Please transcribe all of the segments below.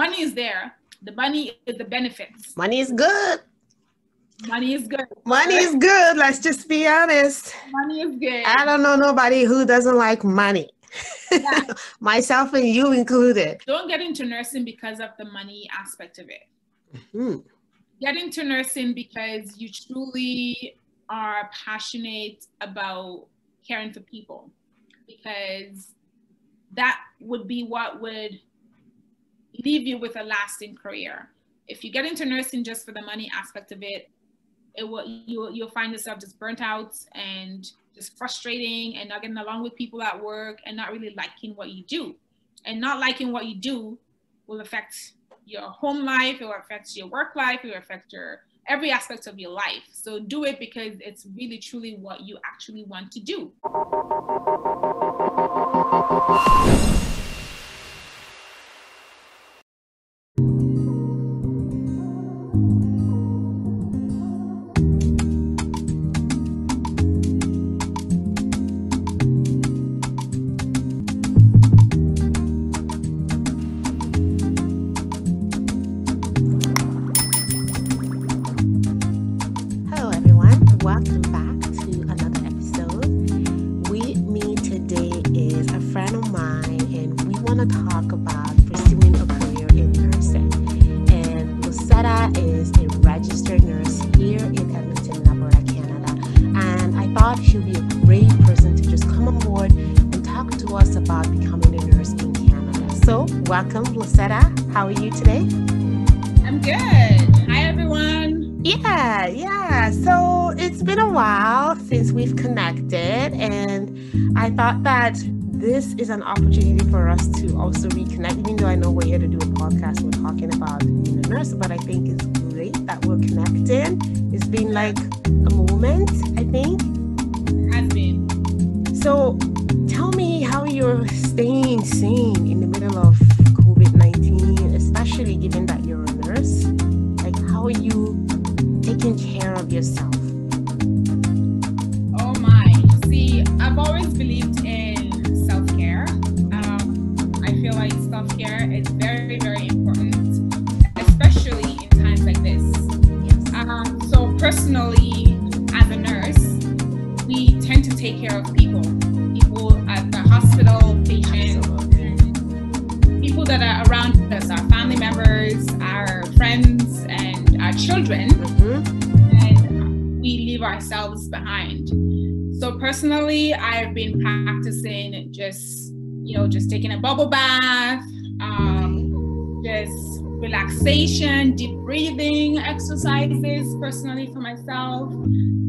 money is there. The money is the benefits. Money is good. Money is good. Money is good. Let's just be honest. Money is good. I don't know nobody who doesn't like money. Yeah. Myself and you included. Don't get into nursing because of the money aspect of it. Mm-hmm. Get into nursing because you truly are passionate about caring for people because that would be what would leave you with a lasting career. If you get into nursing just for the money aspect of it, it will you you'll find yourself just burnt out and just frustrating and not getting along with people at work and not really liking what you do. And not liking what you do will affect your home life, it will affect your work life, it will affect your every aspect of your life. So do it because it's really truly what you actually want to do. Me how you're bubble bath, um, just relaxation, deep breathing exercises personally for myself,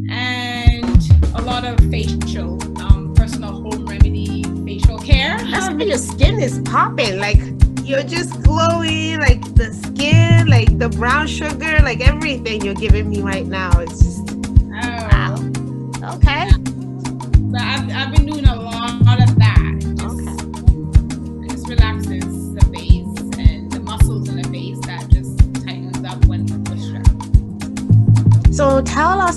and a lot of facial, um, personal home remedy facial care. That's why your skin is popping. Like you're just glowing, like the skin, like the brown sugar, like everything you're giving me right now.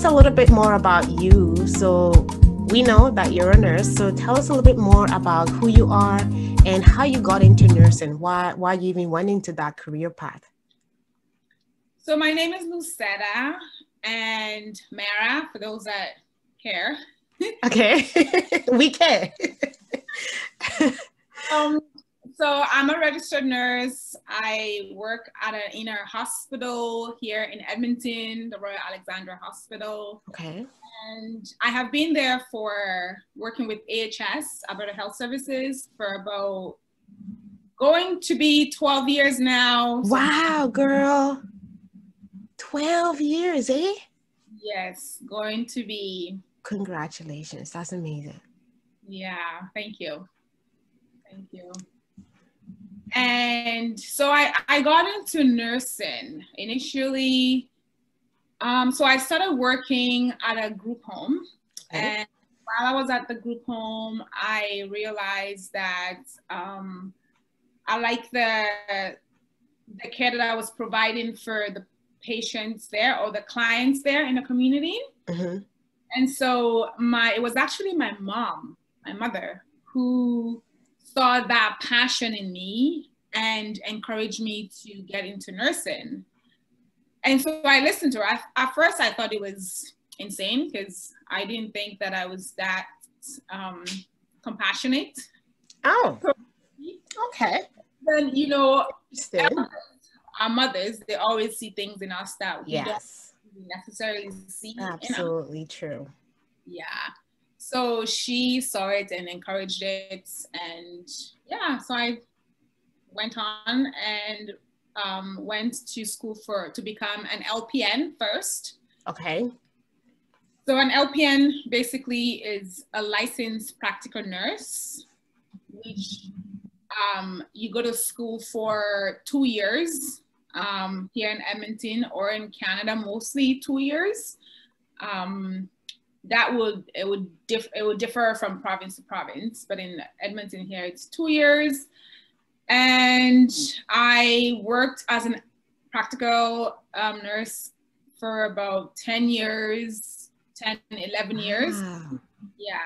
A little bit more about you. So we know that you're a nurse. So tell us a little bit more about who you are and how you got into nursing. Why why you even went into that career path? So my name is Lucetta and Marrah, for those that care. Okay, we care. um, so I'm a registered nurse. I work at an inner hospital here in Edmonton, the Royal Alexandra Hospital. Okay. And I have been there for working with AHS, Alberta Health Services, for about going to be 12 years now. Wow, girl. 12 years, eh? Yes, going to be. Congratulations. That's amazing. Yeah, thank you. Thank you. And so I, I got into nursing initially. Um, so I started working at a group home. Okay. And while I was at the group home, I realized that um, I like the, the care that I was providing for the patients there or the clients there in the community. Mm-hmm. And so my it was actually my mom, my mother, who saw that passion in me and encouraged me to get into nursing. And so I listened to her. I, at first, I thought it was insane because I didn't think that I was that um, compassionate. Oh, okay. Then, you know, our mothers, they always see things in us that we yes. don't necessarily see. Absolutely true. Yeah. So she saw it and encouraged it. And yeah, so I went on and um, went to school for to become an LPN first. Okay. So an LPN basically is a licensed practical nurse, which um, you go to school for two years um, here in Edmonton or in Canada, mostly two years. Um, that would it would diff, it would differ from province to province, but in Edmonton here it's two years. And I worked as a practical um, nurse for about 10 years, 10, 11 years. Wow. Yeah.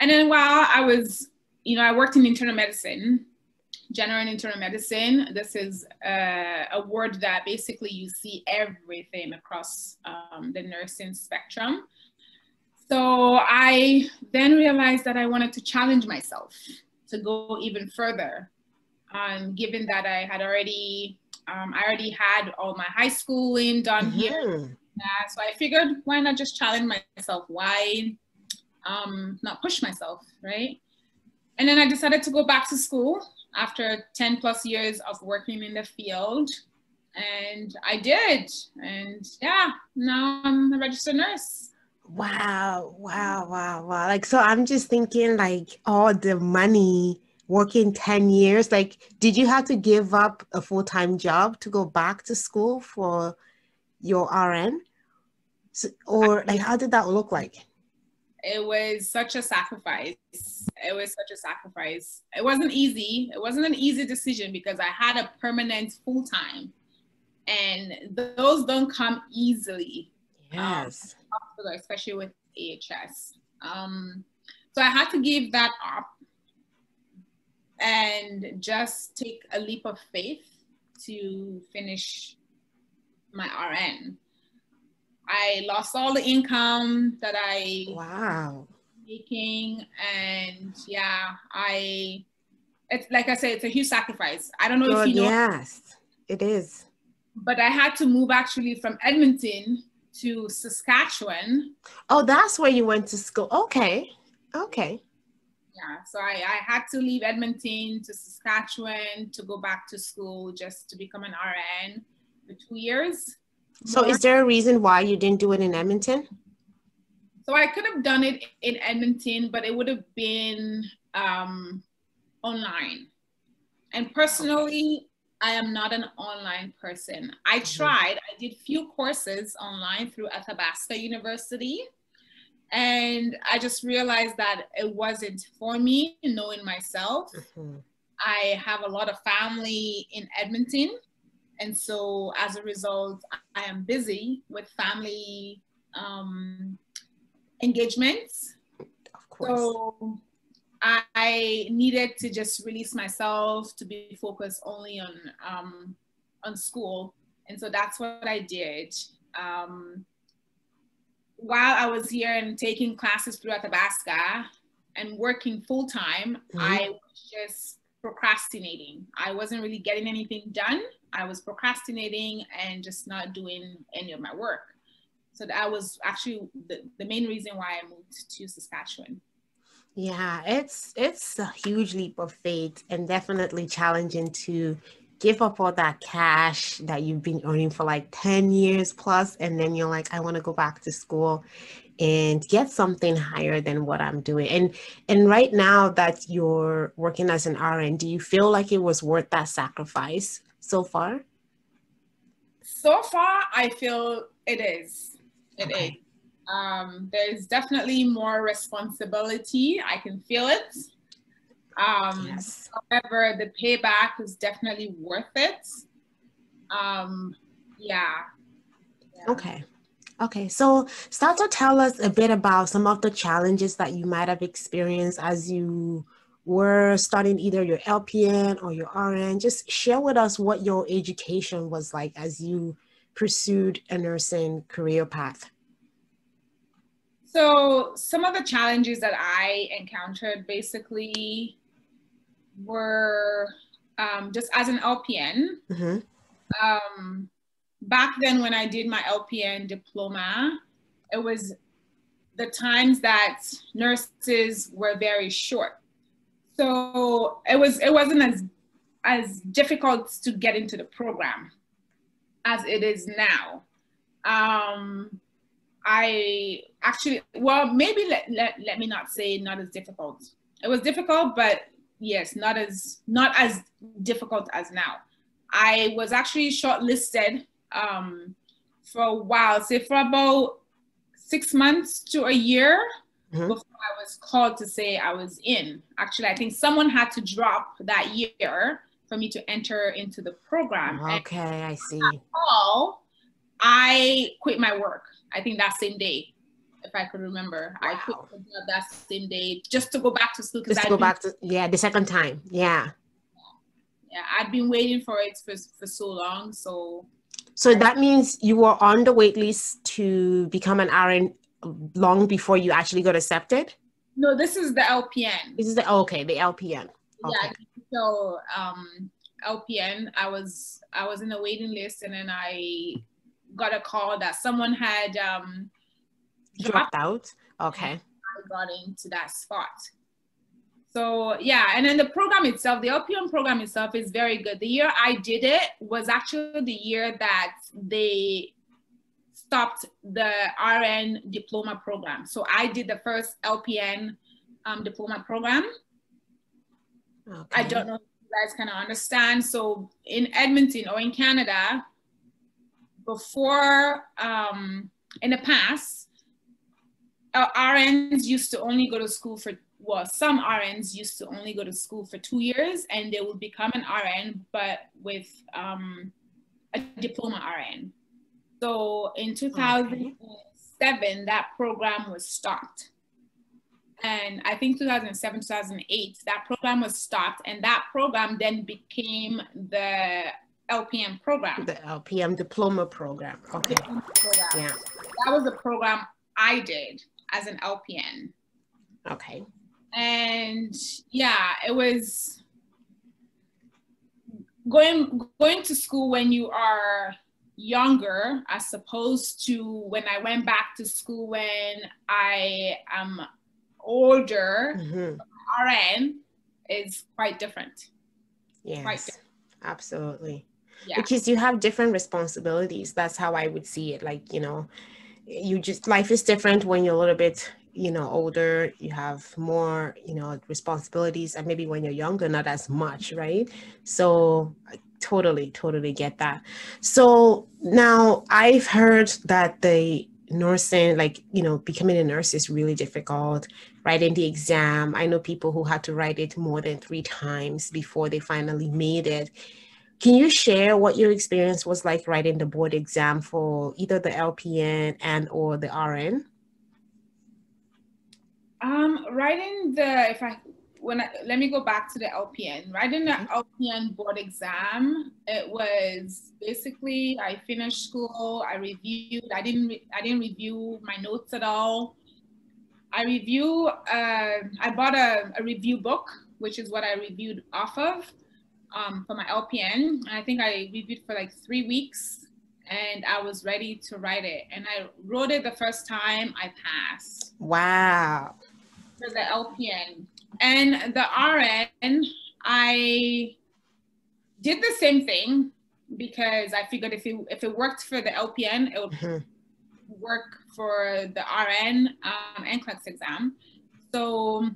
And then while I was, you know, I worked in internal medicine, general internal medicine. This is uh, a word that basically you see everything across um, the nursing spectrum. So I then realized that I wanted to challenge myself to go even further. Um, given that I had already, um, I already had all my high schooling done mm-hmm. here. Yeah, so I figured, why not just challenge myself? Why um, not push myself, right? And then I decided to go back to school after 10 plus years of working in the field. And I did. And yeah, now I'm a registered nurse. Wow, wow, wow, wow. Like, so I'm just thinking, like, all the money working 10 years, like, did you have to give up a full time job to go back to school for your RN? So, or, like, how did that look like? It was such a sacrifice. It was such a sacrifice. It wasn't easy. It wasn't an easy decision because I had a permanent full time, and those don't come easily. Um, yes. Um, hospital, especially with AHS. Um, so I had to give that up and just take a leap of faith to finish my RN. I lost all the income that I wow making, and yeah, I it's like I said, it's a huge sacrifice. I don't know if you know. Yes, it is. But I had to move actually from Edmonton to Saskatchewan. Oh, that's where you went to school. Okay. Okay. Yeah. So I, I had to leave Edmonton to Saskatchewan to go back to school just to become an RN for two years. So More. is there a reason why you didn't do it in Edmonton? So I could have done it in Edmonton, but it would have been um, online. And personally, I am not an online person. I mm-hmm. tried, I did few courses online through Athabasca University. And I just realized that it wasn't for me, knowing myself. Mm-hmm. I have a lot of family in Edmonton. And so as a result, I am busy with family um, engagements. Of course. So I needed to just release myself to be focused only on um, on school, and so that's what I did. Um, while I was here and taking classes through Athabasca and working full time, mm-hmm. I was just procrastinating. I wasn't really getting anything done. I was procrastinating and just not doing any of my work. So that was actually the, the main reason why I moved to Saskatchewan. Yeah, it's it's a huge leap of faith and definitely challenging to give up all that cash that you've been earning for like 10 years plus and then you're like I want to go back to school and get something higher than what I'm doing. And and right now that you're working as an RN, do you feel like it was worth that sacrifice so far? So far I feel it is. It okay. is um, there's definitely more responsibility. I can feel it. Um, yes. However, the payback is definitely worth it. Um, yeah. yeah. Okay. Okay, so start to tell us a bit about some of the challenges that you might have experienced as you were starting either your LPN or your RN, just share with us what your education was like as you pursued a nursing career path. So, some of the challenges that I encountered basically were um, just as an LPN. Mm-hmm. Um, back then, when I did my LPN diploma, it was the times that nurses were very short. So it was it wasn't as as difficult to get into the program as it is now. Um, I actually, well, maybe let, let, let me not say not as difficult. It was difficult, but yes, not as not as difficult as now. I was actually shortlisted um, for a while, say for about six months to a year mm-hmm. before I was called to say I was in. Actually, I think someone had to drop that year for me to enter into the program. Okay, and I see. All, I quit my work. I think that same day, if I could remember. Wow. I quit that same day just to go back to school. Just to go back to yeah, the second time. Yeah. Yeah, I'd been waiting for it for, for so long. So so that means you were on the wait list to become an RN long before you actually got accepted? No, this is the LPN. This is the okay, the LPN. Okay. Yeah. So um LPN, I was I was in the waiting list and then I got a call that someone had um dropped, dropped out. Okay. I got into that spot. So yeah, and then the program itself, the LPN program itself is very good. The year I did it was actually the year that they stopped the RN diploma program. So I did the first LPN um, diploma program. Okay. I don't know if you guys kind of understand. So in Edmonton or in Canada, before um, in the past, uh, RNs used to only go to school for well, some RNs used to only go to school for two years and they would become an RN, but with um, a diploma RN. So in 2007, okay. that program was stopped. And I think 2007, 2008, that program was stopped. And that program then became the LPN program. The LPN diploma program. Okay. Program. Yeah. That was the program I did as an LPN. Okay and yeah it was going going to school when you are younger as opposed to when i went back to school when i am older mm-hmm. rn is quite different yes quite different. absolutely yeah. because you have different responsibilities. That's how i would see it. Like you know you just life is different when you're a little bit you know older. You have more you know responsibilities. And maybe when you're younger not as much right? So I totally totally get that. So now i've heard that the nursing like you know becoming a nurse is really difficult. Writing the exam. I know people who had to write it more than three times before they finally made it can you share what your experience was like writing the board exam for either the lpn and or the rn um, writing the if I when I, let me go back to the LPN. Writing the LPN board exam, it was basically I finished school. I reviewed. I didn't. Re, I didn't review my notes at all. I review. Uh, I bought a, a review book, which is what I reviewed off of um, for my LPN. I think I reviewed for like three weeks, and I was ready to write it. And I wrote it the first time. I passed. Wow for the LPN. And the RN, I did the same thing because I figured if it, if it worked for the LPN, it would mm-hmm. work for the RN um, NCLEX exam. So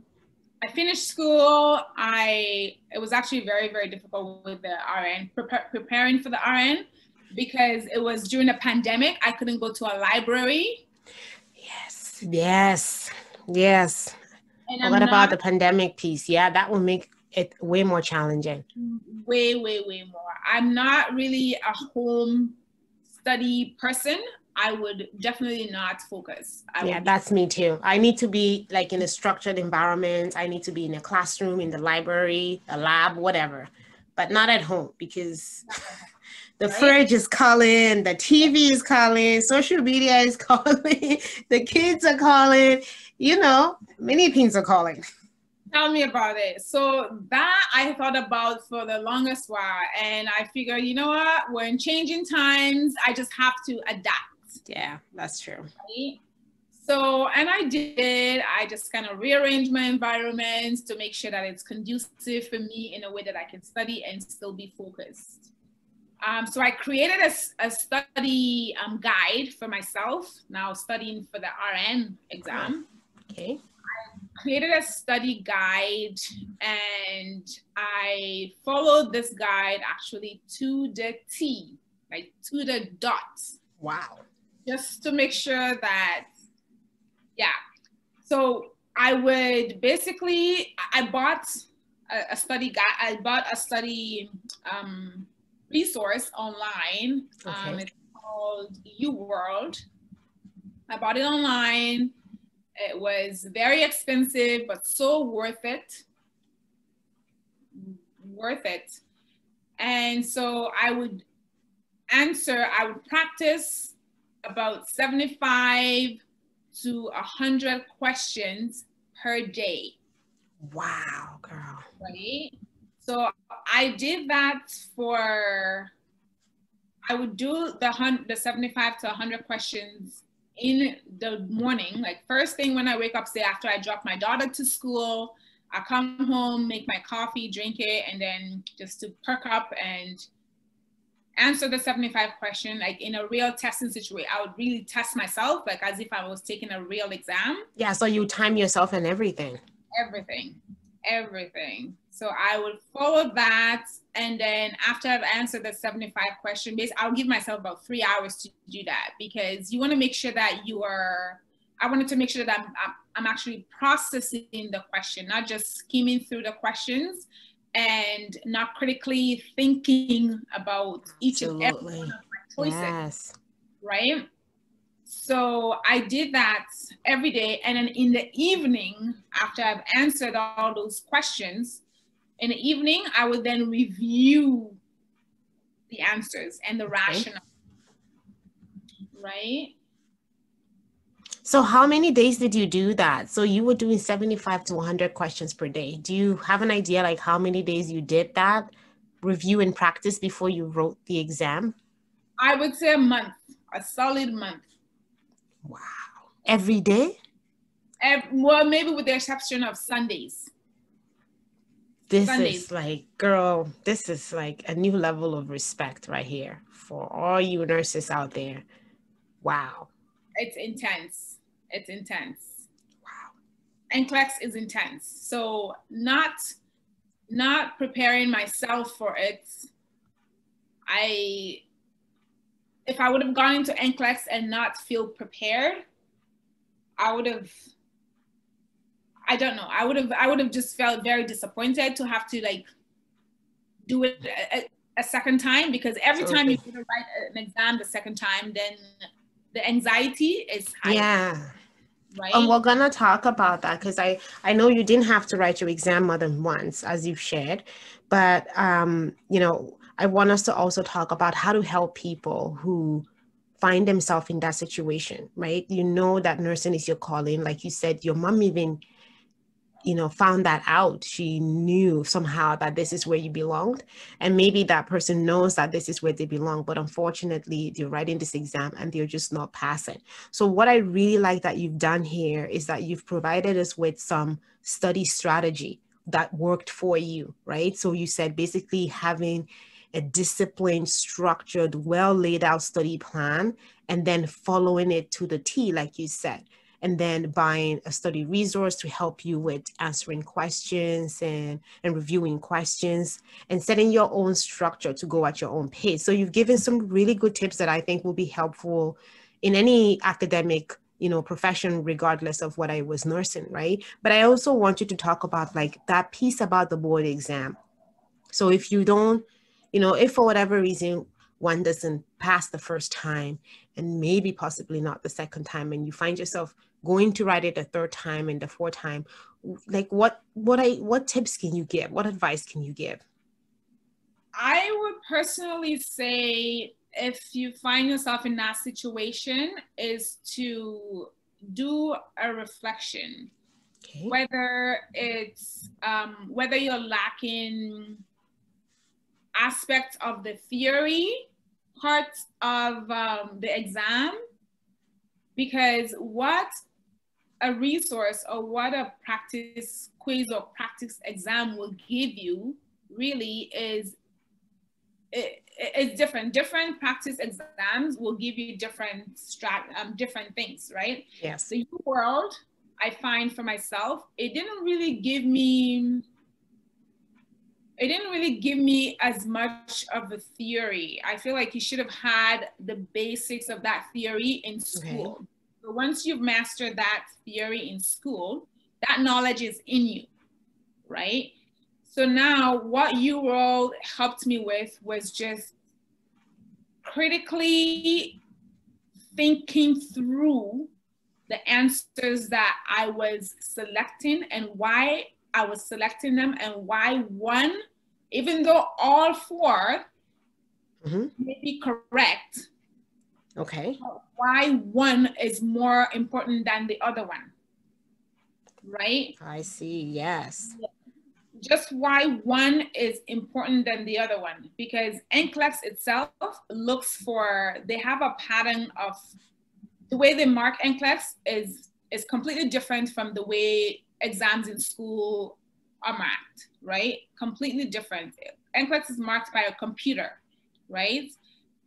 I finished school. I it was actually very very difficult with the RN preparing for the RN because it was during the pandemic. I couldn't go to a library. Yes, yes, yes. And what about the pandemic piece? Yeah, that will make it way more challenging. Way, way, way more. I'm not really a home study person. I would definitely not focus. I yeah, that's me too. I need to be like in a structured environment. I need to be in a classroom, in the library, a lab, whatever, but not at home because the right? fridge is calling, the TV is calling, social media is calling, the kids are calling, you know, many things are calling. Tell me about it. So that I thought about for the longest while, and I figured, you know what? We're in changing times. I just have to adapt. Yeah, that's true. So, and I did. I just kind of rearranged my environment to make sure that it's conducive for me in a way that I can study and still be focused. Um, so I created a, a study um, guide for myself. Now studying for the RN exam. Okay I created a study guide and I followed this guide actually to the T, like to the dot. Wow. Just to make sure that, yeah. So I would basically, I bought a, a study guide, I bought a study um, resource online. Okay. Um, it's called UWorld. I bought it online it was very expensive, but so worth it. Worth it. And so I would answer, I would practice about 75 to 100 questions per day. Wow, girl. Right? So I did that for, I would do the, the 75 to 100 questions in the morning, like first thing when I wake up, say after I drop my daughter to school, I come home, make my coffee, drink it, and then just to perk up and answer the 75 question, like in a real testing situation. I would really test myself, like as if I was taking a real exam. Yeah, so you time yourself and everything. Everything, everything. So I would follow that. And then after I've answered the 75 question base, I'll give myself about three hours to do that because you want to make sure that you are, I wanted to make sure that I'm, I'm actually processing the question, not just skimming through the questions and not critically thinking about each Absolutely. and every one of my choices. Yes. Right? So I did that every day. And then in the evening, after I've answered all those questions, in the evening, I would then review the answers and the okay. rationale. Right? So, how many days did you do that? So, you were doing 75 to 100 questions per day. Do you have an idea like how many days you did that review and practice before you wrote the exam? I would say a month, a solid month. Wow. Every day? Every, well, maybe with the exception of Sundays this Sundays. is like girl this is like a new level of respect right here for all you nurses out there wow it's intense it's intense wow NCLEX is intense so not not preparing myself for it i if i would have gone into NCLEX and not feel prepared i would have I don't know. I would have I would have just felt very disappointed to have to like do it a, a second time because every okay. time you write an exam the second time, then the anxiety is high. Yeah. Right. And we're gonna talk about that because I I know you didn't have to write your exam more than once, as you've shared, but um, you know, I want us to also talk about how to help people who find themselves in that situation, right? You know that nursing is your calling, like you said, your mom even you know found that out she knew somehow that this is where you belonged and maybe that person knows that this is where they belong but unfortunately they're writing this exam and they're just not passing. So what i really like that you've done here is that you've provided us with some study strategy that worked for you right? So you said basically having a disciplined structured well laid out study plan and then following it to the t like you said and then buying a study resource to help you with answering questions and, and reviewing questions and setting your own structure to go at your own pace. So you've given some really good tips that I think will be helpful in any academic you know profession regardless of what i was nursing right but i also want you to talk about like that piece about the board exam so if you don't you know if for whatever reason one doesn't pass the first time and maybe possibly not the second time and you find yourself going to write it a third time and the fourth time like what what i what tips can you give? What advice can you give? I would personally say if you find yourself in that situation is to do a reflection. Okay. whether it's um, whether you're lacking aspects of the theory parts of um, the exam because what a resource or what a practice quiz or practice exam will give you really is it, it's different. Different practice exams will give you different strat, um, different things, right? Yes. The UWorld, I find for myself, it didn't really give me. It didn't really give me as much of a theory. I feel like you should have had the basics of that theory in school. Okay. So once you've mastered that theory in school, that knowledge is in you, right? So now what UWorld helped me with was just critically thinking through the answers that I was selecting and why I was selecting them and why one, even though all 4 mm-hmm. may be correct. Okay. Why one is more important than the other one. Right? I see. Yes. Just why one is important than the other one because NCLEX itself looks for they have a pattern of the way they mark NCLEX is is completely different from the way exams in school are marked, right? Completely different. NCLEX is marked by a computer, right?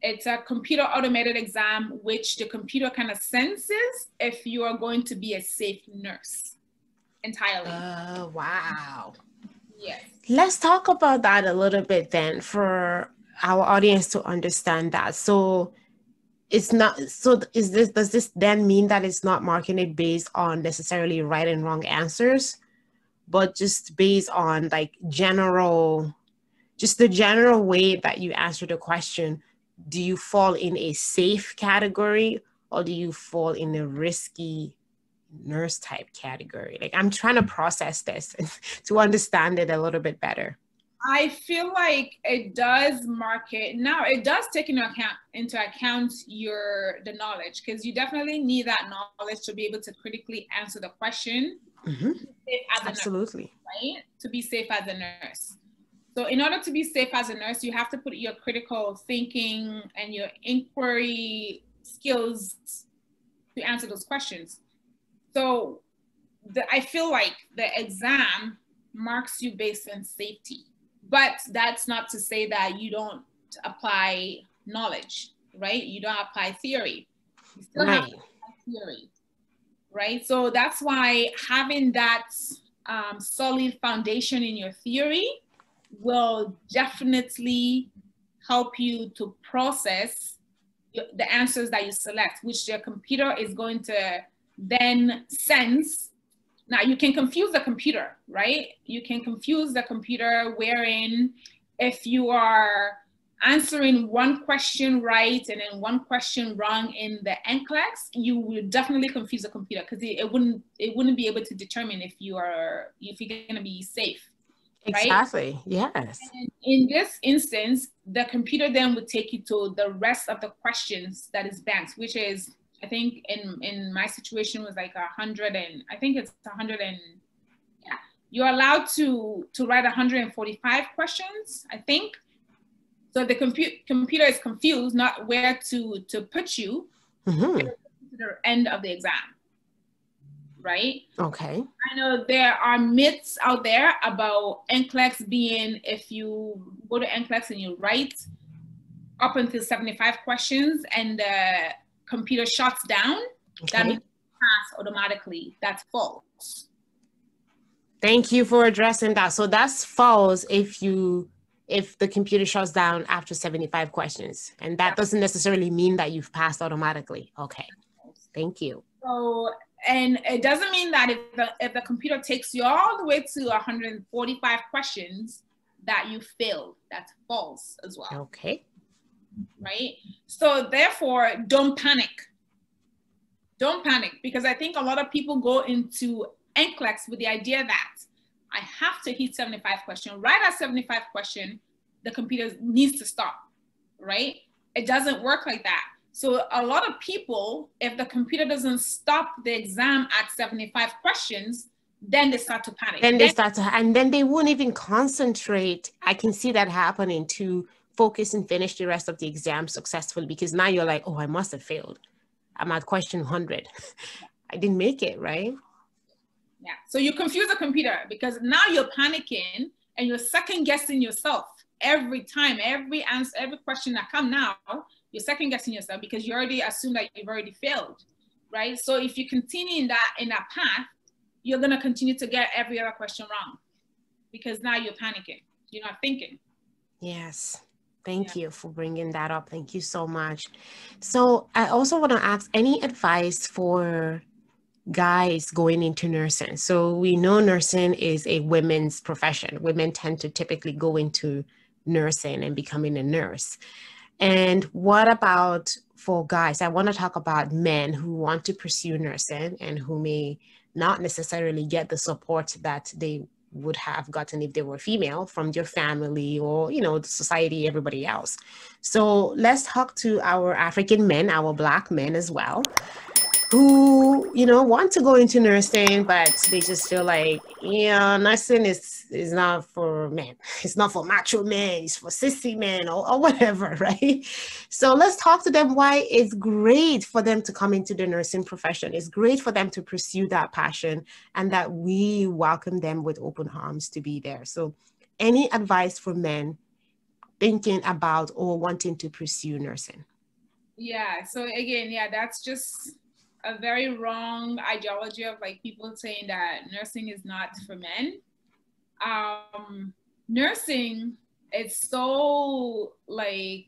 It's a computer automated exam, which the computer kind of senses if you are going to be a safe nurse entirely. Oh, uh, wow. Yes. Let's talk about that a little bit then for our audience to understand that. So it's not so is this does this then mean that it's not marketed based on necessarily right and wrong answers, but just based on like general just the general way that you answer the question, do you fall in a safe category or do you fall in a risky nurse type category? Like I'm trying to process this to understand it a little bit better. I feel like it does market now. It does take into account into account your the knowledge because you definitely need that knowledge to be able to critically answer the question. Mm-hmm. Absolutely, nurse, right? To be safe as a nurse. So in order to be safe as a nurse, you have to put your critical thinking and your inquiry skills to answer those questions. So the, I feel like the exam marks you based on safety, but that's not to say that you don't apply knowledge, right? You don't apply theory. You still right. have to apply theory, right? So that's why having that um, solid foundation in your theory will definitely help you to process the answers that you select, which your computer is going to then sense now you can confuse the computer right you can confuse the computer wherein if you are answering one question right and then one question wrong in the NCLEX, you will definitely confuse the computer because it, it, wouldn't it wouldn't be able to determine if you are if you're going to be safe. Right? Exactly. Yes. And in this instance, the computer then would take you to the rest of the questions that is banked, which is I think in in my situation was like a hundred and I think it's a hundred and yeah. You're allowed to to write 145 questions, I think. So the computer computer is confused, not where to to put you mm-hmm. to the end of the exam. Right? Okay. I know there are myths out there about NCLEX being if you go to NCLEX and you write up until 75 questions and the computer shuts down, okay. that means pass automatically. That's false. Thank you for addressing that. So that's false if you if the computer shuts down after 75 questions. And that doesn't necessarily mean that you've passed automatically. Okay. Thank you. So and it doesn't mean that if the, if the computer takes you all the way to 145 questions that you failed. That's false as well. Okay. right? So therefore, don't panic. Don't panic because I think a lot of people go into NCLEX with the idea that I have to hit 75 question. Right at 75 question, the computer needs to stop, right? It doesn't work like that. So a lot of people, if the computer doesn't stop the exam at 75 questions, then they start to panic. Then they start to, and then they won't even concentrate. I can see that happening to focus and finish the rest of the exam successfully because now you're like, oh, I must have failed. I'm at question 100. I didn't make it, right? Yeah. So you confuse the computer because now you're panicking and you're second guessing yourself every time, every answer, every question that come now, you're second guessing yourself because you already assume that you've already failed, right? So if you continue in that in that path, you're gonna continue to get every other question wrong because now you're panicking. You're not thinking. Yes. Thank yeah. you for bringing that up. Thank you so much. So I also want to ask any advice for guys going into nursing. So we know nursing is a women's profession. Women tend to typically go into nursing and becoming a nurse. And what about for guys? I want to talk about men who want to pursue nursing and who may not necessarily get the support that they would have gotten if they were female from your family or you know society everybody else so let's talk to our african men our black men as well who you know want to go into nursing but they just feel like yeah nursing is is not for men. It's not for macho men. It's for sissy men or, or whatever right? So let's talk to them why it's great for them to come into the nursing profession. It's great for them to pursue that passion and that we welcome them with open arms to be there. So any advice for men thinking about or wanting to pursue nursing? Yeah so again yeah that's just a very wrong ideology of like people saying that nursing is not for men. Um, nursing is so like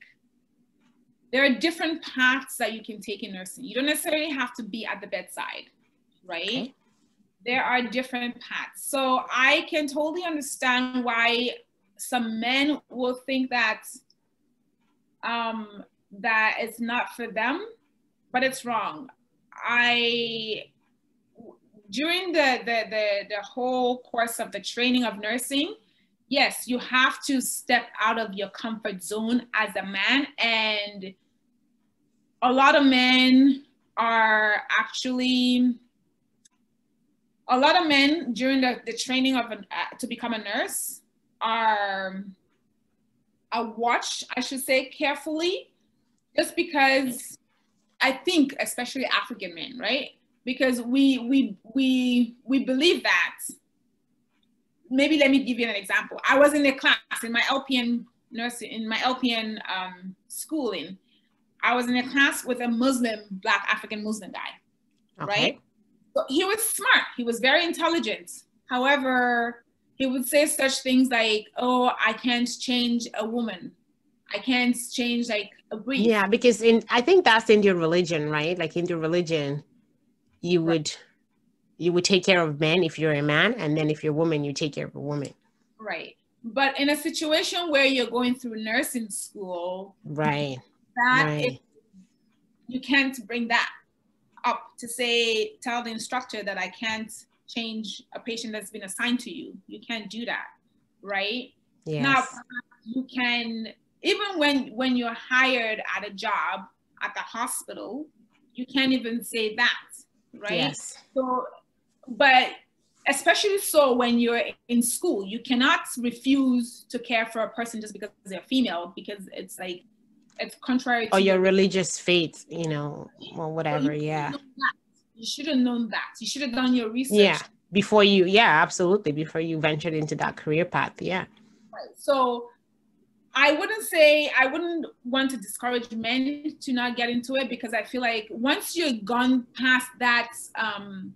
there are different paths that you can take in nursing. You don't necessarily have to be at the bedside, right? Okay. There are different paths. So I can totally understand why some men will think that um, that it's not for them, but it's wrong. I during the, the the the whole course of the training of nursing, yes, you have to step out of your comfort zone as a man, and a lot of men are actually a lot of men during the, the training of an, uh, to become a nurse are are watched, I should say, carefully, just because I think especially African men, right? Because we we we we believe that. Maybe let me give you an example. I was in a class in my LPN nursing in my LPN um, schooling. I was in a class with a Muslim, black African Muslim guy, okay. right? So he was smart. He was very intelligent. However, he would say such things like, "Oh, I can't change a woman. I can't change like a. Yeah, because in I think that's in your religion, right? Like in your religion, you right. would you would take care of men if you're a man, and then if you're a woman, you take care of a woman. Right. But in a situation where you're going through nursing school, right, that right. you can't bring that up to say tell the instructor that I can't change a patient that's been assigned to you. You can't do that, right? Yes. Now you can even when when you're hired at a job at the hospital you can't even say that right? Yes. so but especially so when you're in school you cannot refuse to care for a person just because they're female because it's like it's contrary or your, religious faith you know or whatever you yeah. you should have known that. You should have done your research. Yeah before you yeah absolutely before you ventured into that career path yeah. Right so I wouldn't say I wouldn't want to discourage men to not get into it because I feel like once you've gone past that um,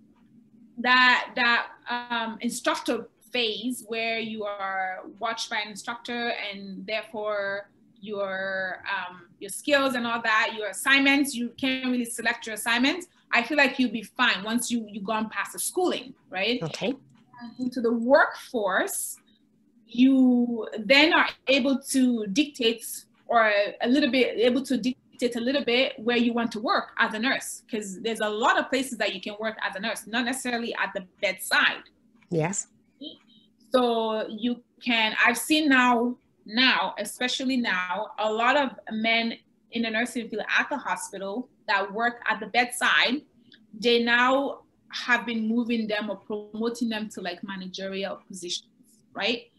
that that um, instructor phase where you are watched by an instructor and therefore your um, your skills and all that, your assignments, you can't really select your assignments. I feel like you'll be fine once you you've gone past the schooling, right? Okay. Into the workforce, you then are able to dictate or a little bit able to dictate a little bit where you want to work as a nurse because there's a lot of places that you can work as a nurse not necessarily at the bedside. Yes. So you can i've seen now now especially now a lot of men in the nursing field at the hospital that work at the bedside they now have been moving them or promoting them to like managerial positions right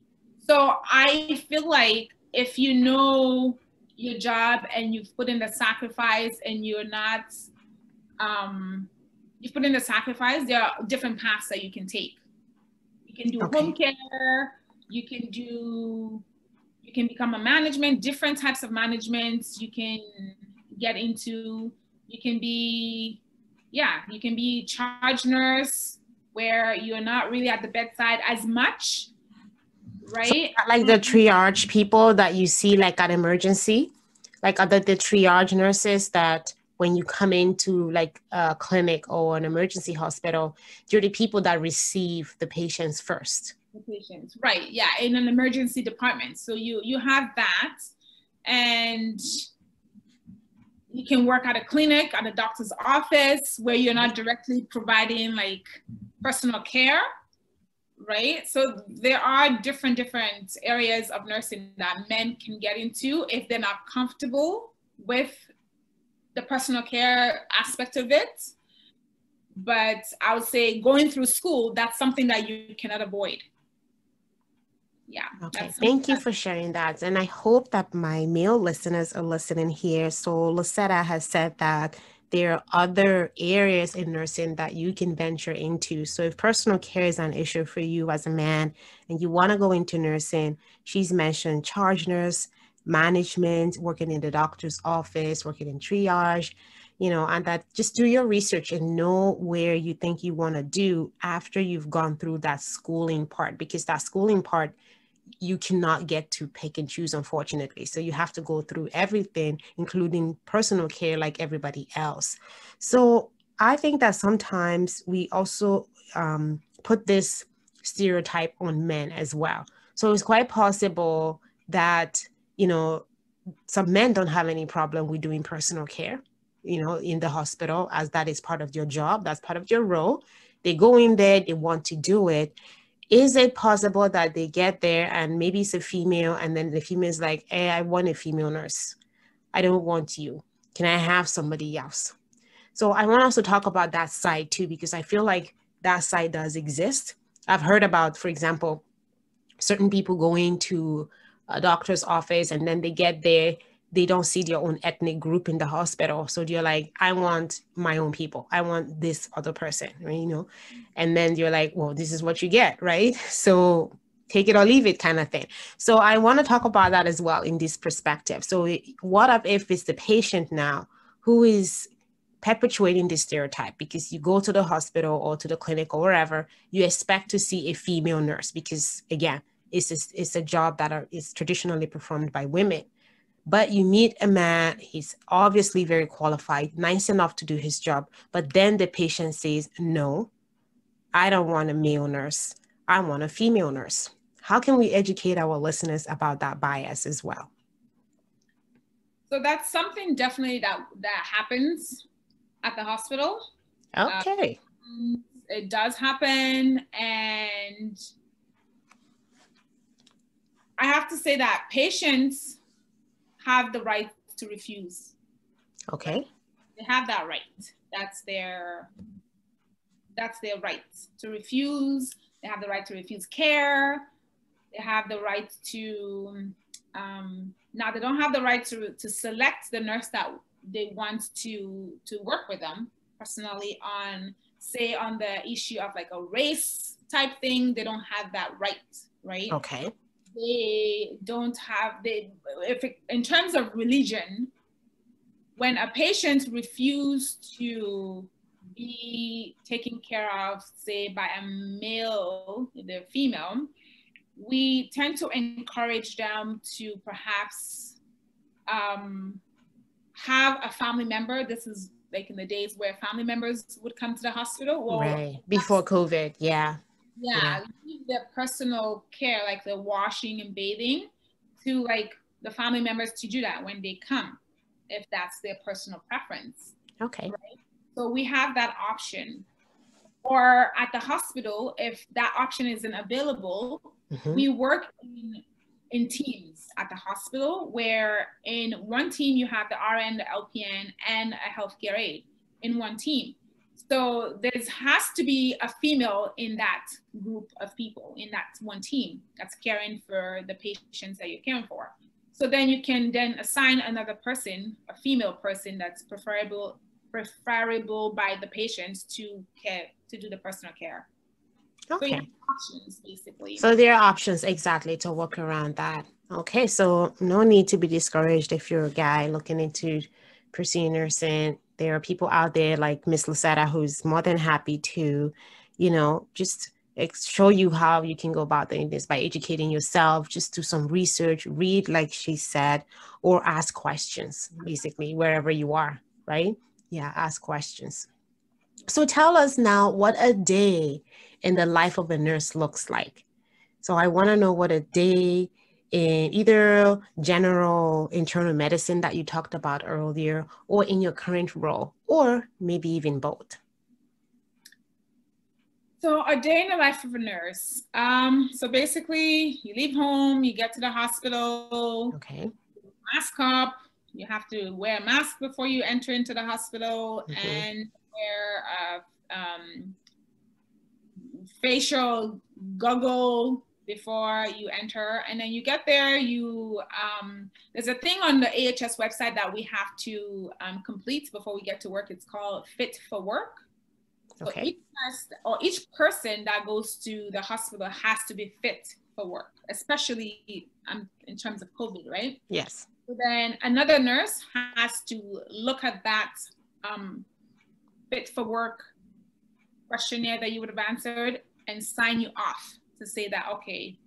so i feel like if you know your job and you've put in the sacrifice and you're not um you put in the sacrifice there are different paths that you can take. You can do okay. home care you can do you can become a management different types of management you can get into. You can be yeah you can be charge nurse where you're not really at the bedside as much right? So, like the triage people that you see like at emergency, like other the triage nurses that when you come into like a clinic or an emergency hospital, you're the people that receive the patients first. The patients, right? Yeah, in an emergency department. So you you have that, and you can work at a clinic, at a doctor's office, where you're not directly providing like personal care right? So there are different different areas of nursing that men can get into if they're not comfortable with the personal care aspect of it. But I would say going through school, that's something that you cannot avoid. Yeah. Okay. Thank you for sharing that. And I hope that my male listeners are listening here. So Lucetta has said that there are other areas in nursing that you can venture into. So if personal care is an issue for you as a man and you want to go into nursing, she's mentioned charge nurse, management, working in the doctor's office, working in triage, you know, and that just do your research and know where you think you want to do after you've gone through that schooling part because that schooling part you cannot get to pick and choose, unfortunately. So you have to go through everything, including personal care, like everybody else. So I think that sometimes we also um, put this stereotype on men as well. So it's quite possible that, you know, some men don't have any problem with doing personal care, you know, in the hospital, as that is part of your job, that's part of your role. They go in there, they want to do it is it possible that they get there and maybe it's a female and then the female is like hey i want a female nurse. I don't want you. Can i have somebody else? So i want to also talk about that side too because i feel like that side does exist. I've heard about for example certain people going to a doctor's office and then they get there they don't see their own ethnic group in the hospital. So you're like, I want my own people. I want this other person, right? You know, and then you're like, well, this is what you get, right? So take it or leave it kind of thing. So I want to talk about that as well in this perspective. So what if it's the patient now who is perpetuating this stereotype because you go to the hospital or to the clinic or wherever, you expect to see a female nurse because again, it's a, it's a job that are, is traditionally performed by women but you meet a man, he's obviously very qualified, nice enough to do his job, but then the patient says, No, I don't want a male nurse, I want a female nurse. How can we educate our listeners about that bias as well? So that's something definitely that that happens at the hospital. Okay. Um, it does happen and I have to say that patients have the right to refuse. Okay. They have that right. That's their that's their right to refuse. They have the right to refuse care. They have the right to um, now they don't have the right to, to select the nurse that they want to to work with them personally on say on the issue of like a race type thing they don't have that right right okay they don't have they if it, in terms of religion when a patient refuses to be taken care of say by a male the female we tend to encourage them to perhaps um, have a family member. This is like in the days where family members would come to the hospital right. Before covid yeah yeah, yeah. the personal care, like the washing and bathing, to like the family members to do that when they come, if that's their personal preference. Okay. Right? So we have that option. Or at the hospital, if that option isn't available, mm-hmm. we work in, in teams at the hospital where in one team you have the RN, the LPN, and a healthcare aide in one team. So there has to be a female in that group of people, in that one team that's caring for the patients that you're caring for. So then you can then assign another person, a female person that's preferable preferable by the patients to care to do the personal care. Okay. So options basically. So there are options exactly to work around that. Okay, so no need to be discouraged if you're a guy looking into pursuing nursing there are people out there like Miss Lucetta who's more than happy to, you know, just show you how you can go about doing this by educating yourself, just do some research, read like she said, or ask questions basically wherever you are, right? Yeah, ask questions. So tell us now what a day in the life of a nurse looks like. So I want to know what a day in either general internal medicine that you talked about earlier or in your current role or maybe even both? So a day in the life of a nurse. Um, so basically you leave home you get to the hospital okay. mask up you have to wear a mask before you enter into the hospital mm-hmm. and wear a um, facial goggle before you enter. And then you get there, you um, there's a thing on the AHS website that we have to um, complete before we get to work. It's called Fit for Work. Okay. So each, or each person that goes to the hospital has to be fit for work, especially um, in terms of COVID, right? Yes. So then another nurse has to look at that um, fit for work questionnaire that you would have answered and sign you off to say that okay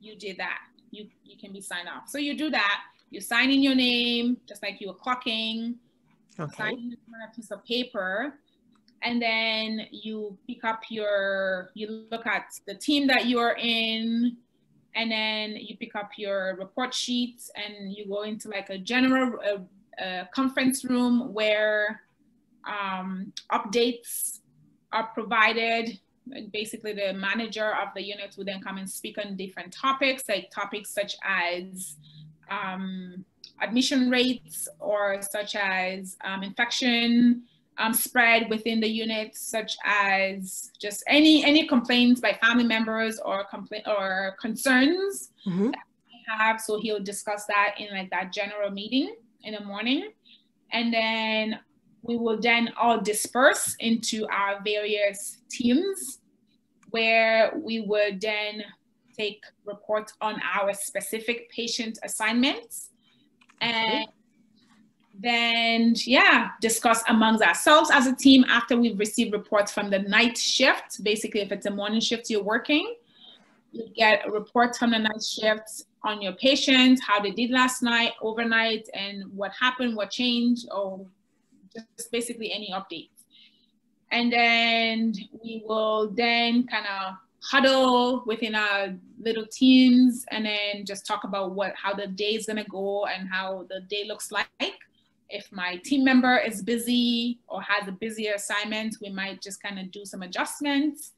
you did that. You you can be signed off. So you do that. You sign in your name just like you were clocking. Okay. sign on a piece of paper. And then you pick up your you look at the team that you're in. And then you pick up your report sheets and you go into like a general uh, uh, conference room where um, updates are provided basically the manager of the unit would then come and speak on different topics, like topics such as um, admission rates or such as um, infection um, spread within the unit, such as just any any complaints by family members or complaint or concerns mm-hmm. that we have. So he'll discuss that in like that general meeting in the morning, and then we will then all disperse into our various teams where we would then take reports on our specific patient assignments. And then yeah discuss amongst ourselves as a team after we've received reports from the night shift. Basically if it's a morning shift you're working you get reports from the night shift on your patients how they did last night overnight and what happened what changed or just basically any updates. And then we will then kind of huddle within our little teams and then just talk about what how the day is going to go and how the day looks like. If my team member is busy or has a busier assignment we might just kind of do some adjustments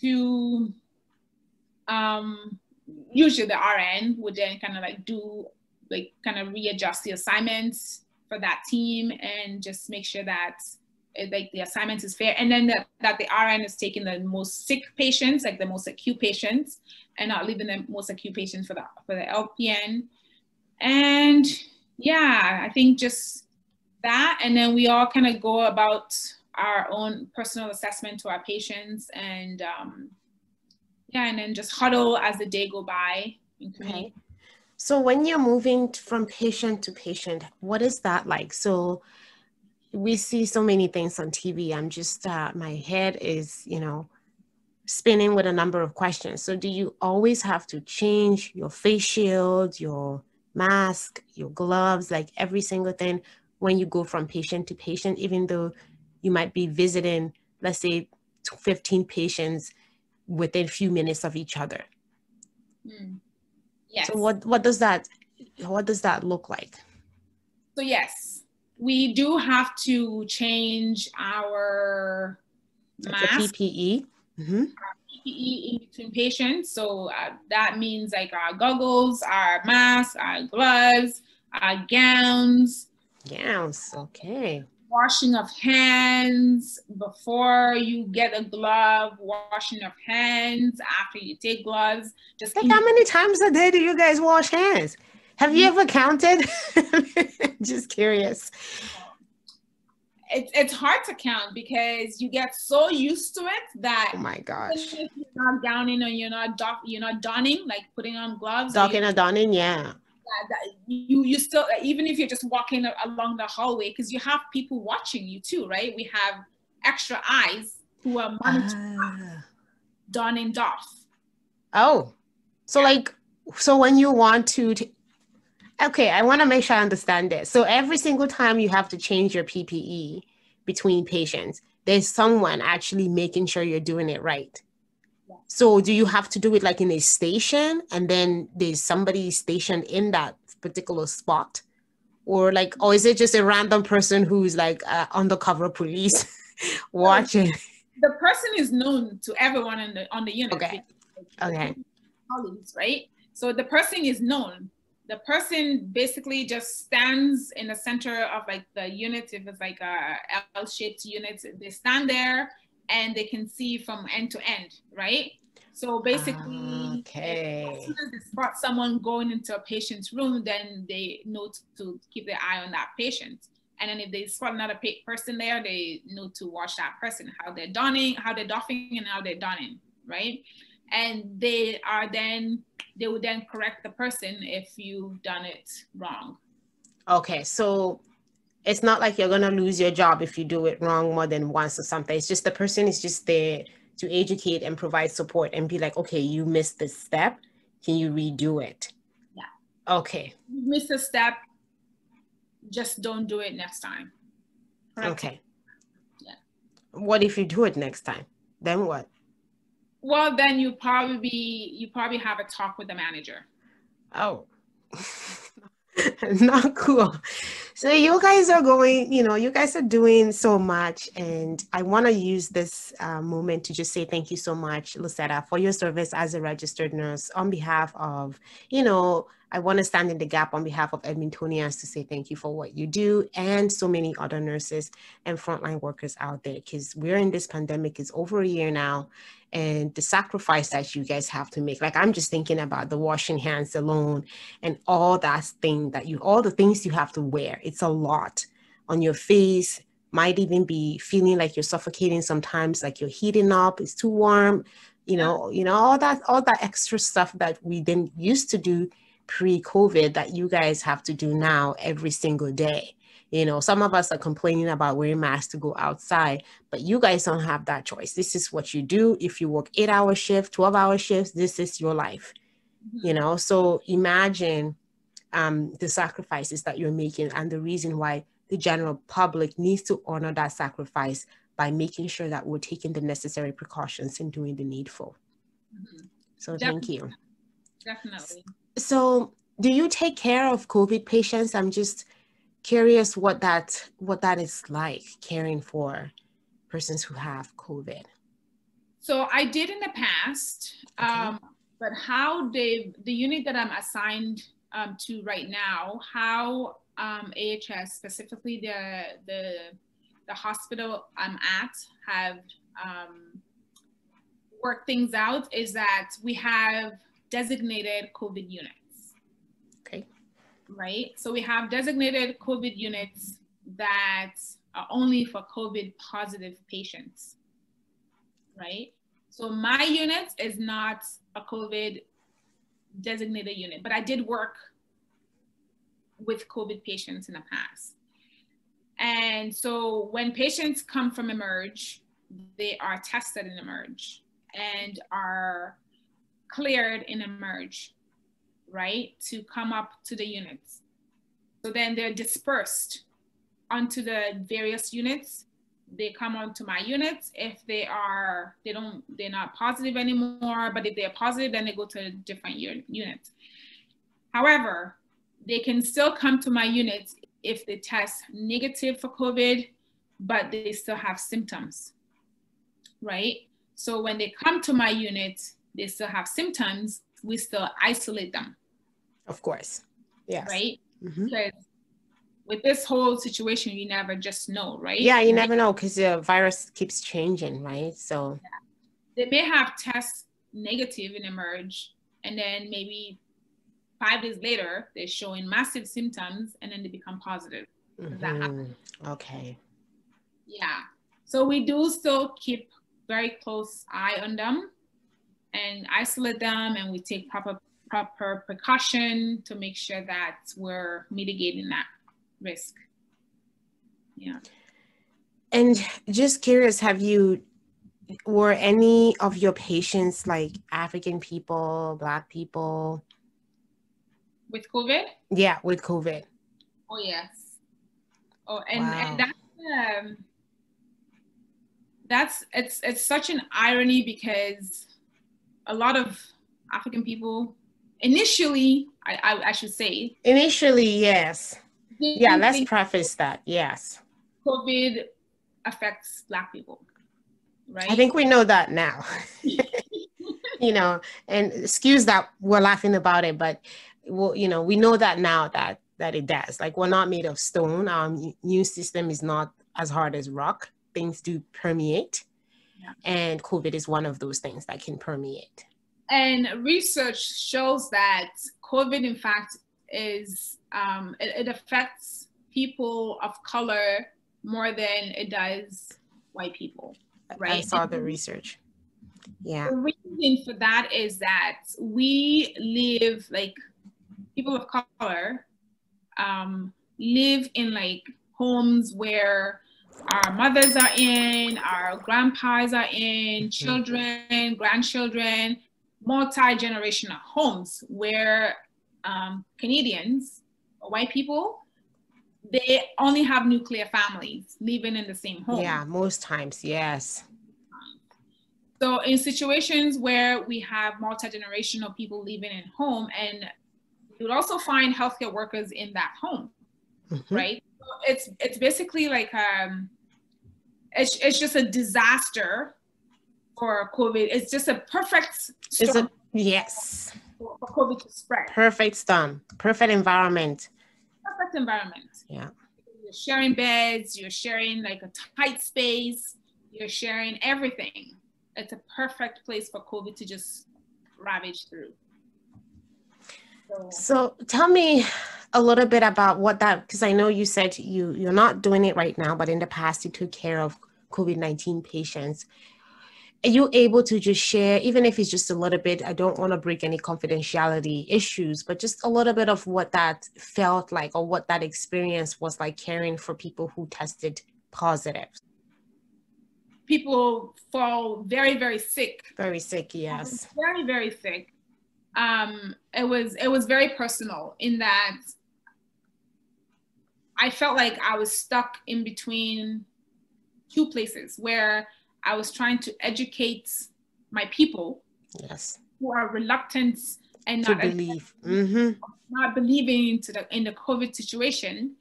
to um, usually the rn would then kind of like do like kind of readjust the assignments for that team and just make sure that like the assignment is fair and then that, that the RN is taking the most sick patients, like the most acute patients and not leaving the most acute patients for the, for the LPN. And yeah, I think just that. And then we all kind of go about our own personal assessment to our patients and um, yeah, and then just huddle as the day go by. Okay. So when you're moving from patient to patient, what is that like? So we see so many things on TV. I'm just, uh, my head is, you know, spinning with a number of questions. So, do you always have to change your face shield, your mask, your gloves, like every single thing when you go from patient to patient, even though you might be visiting, let's say, 15 patients within a few minutes of each other? Mm. Yes. So, what, what does that what does that look like? So yes, we do have to change our PPE. Mm-hmm. PPE in between patients. So uh, that means like our goggles, our masks, our gloves, our gowns. Gowns, okay. Washing of hands before you get a glove, washing of hands after you take gloves. Just like how many times a day do you guys wash hands? Have you mm-hmm. ever counted? Just curious. It's, it's hard to count because you get so used to it that oh my gosh you're not gowning or you're not doff, you're not donning like putting on gloves doffing or donning yeah that you you still even if you're just walking along the hallway because you have people watching you too right? We have extra eyes who are monitoring uh, donning doff oh so yeah. like so when you want to t- okay i want to make sure i understand this. So every single time you have to change your ppe between patients there's someone actually making sure you're doing it right so do you have to do it like in a station and then there's somebody stationed in that particular spot? Or like, or is it just a random person who's like uh, undercover police watching? The person is known to everyone on the on the unit. Okay. Okay. Colleagues, right? So the person is known. The person basically just stands in the center of like the unit. If it's like a L-shaped unit, they stand there and they can see from end to end, right? So basically, ah, okay. as soon as they spot someone going into a patient's room, then they know to keep their eye on that patient. And then if they spot another person there, they know to watch that person, how they're donning, how they're doffing, and how they're donning, right? And they are then, they will then correct the person if you've done it wrong. Okay, so it's not like you're gonna lose your job if you do it wrong more than once or something. It's just the person is just there to educate and provide support and be like, okay, you missed this step. Can you redo it? Yeah. Okay. You missed a step. Just don't do it next time. Correct? Okay. Yeah. What if you do it next time? Then what? Well, then you probably be, you probably have a talk with the manager. Oh. not cool. So you guys are going, you know, you guys are doing so much, and I want to use this uh, moment to just say thank you so much, Lucetta, for your service as a registered nurse on behalf of, you know, I want to stand in the gap on behalf of Edmontonians to say thank you for what you do and so many other nurses and frontline workers out there because we're in this pandemic. It's over a year now. And the sacrifice that you guys have to make, like I'm just thinking about the washing hands alone and all that thing that you, all the things you have to wear. It's a lot on your face, might even be feeling like you're suffocating sometimes, like you're heating up, it's too warm, you know, you know, all that, all that extra stuff that we didn't used to do pre-COVID that you guys have to do now every single day. You know, some of us are complaining about wearing masks to go outside, but you guys don't have that choice. This is what you do. If you work eight hour shift, 12 hour shifts, this is your life. Mm-hmm. You know, so imagine um, the sacrifices that you're making and the reason why the general public needs to honor that sacrifice by making sure that we're taking the necessary precautions and doing the needful. Mm-hmm. So Definitely. thank you. Definitely. So, do you take care of COVID patients? I'm just curious what that what that is like caring for persons who have COVID. So I did in the past, okay. um, but how they the unit that I'm assigned um, to right now, how um, AHS specifically the the the hospital I'm at have um, worked things out is that we have designated COVID units. Okay. Right. So we have designated COVID units that are only for COVID positive patients. Right. So my unit is not a COVID designated unit, but I did work with COVID patients in the past. And so when patients come from Emerge, they are tested in Emerge and are cleared in Emerge, right, to come up to the units. So then they're dispersed onto the various units. They come onto my units. If they are, they don't, they're not positive anymore, but if they're positive, then they go to different units. However, they can still come to my units if they test negative for COVID, but they still have symptoms, right? So when they come to my unit, they still have symptoms, we still isolate them. Of course. Yes. Right? Mm-hmm. Because with this whole situation, you never just know, right? Yeah, you never know because the virus keeps changing, right? So yeah. they may have tests negative and emerge, and then maybe five days later they're showing massive symptoms, and then they become positive. Mm-hmm. Okay. Yeah. So we do still keep very close eye on them and isolate them, and we take proper proper precaution to make sure that we're mitigating that risk. Yeah. And just curious, have you were any of your patients like African people, black people? With COVID? Yeah, with COVID. Oh yes. Oh, and, wow. and that's um, that's it's it's such an irony because a lot of African people initially, I, I, I should say. Initially, yes yeah, let's preface that. Yes. COVID affects Black people, right? I think we know that now. you know, and excuse that we're laughing about it, but well, you know, we know that now that that it does. Like we're not made of stone. Our immune system is not as hard as rock. Things do permeate. And COVID is one of those things that can permeate. And research shows that COVID, in fact, is um, it, it affects people of color more than it does white people. Right. I saw the research. Yeah. The reason for that is that we live like people of color um, live in like homes where our mothers are in, our grandpas are in, mm-hmm. children, grandchildren, multi-generational homes where um, Canadians white people, they only have nuclear families living in the same home. Yeah, most times, yes. So in situations where we have multi-generational people living in home and you would also find healthcare workers in that home, mm-hmm. right? It's it's basically like um it's, it's just a disaster for COVID. It's just a perfect storm. Yes. For, for COVID to spread. Perfect storm. Perfect environment perfect environment. Yeah. You're sharing beds, you're sharing like a tight space, you're sharing everything. It's a perfect place for COVID to just ravage through. So, tell me a little bit about what that because I know you said you you're not doing it right now, but in the past you took care of COVID-19 patients. Are you able to just share even if it's just a little bit i don't want to break any confidentiality issues but just a little bit of what that felt like or what that experience was like caring for people who tested positive? People fall very very sick. Very sick yes. Very very sick um it was it was very personal in that i felt like i was stuck in between two places where I was trying to educate my people. Yes. Who are reluctant and to not believe, mm-hmm. not believing into the in the COVID situation,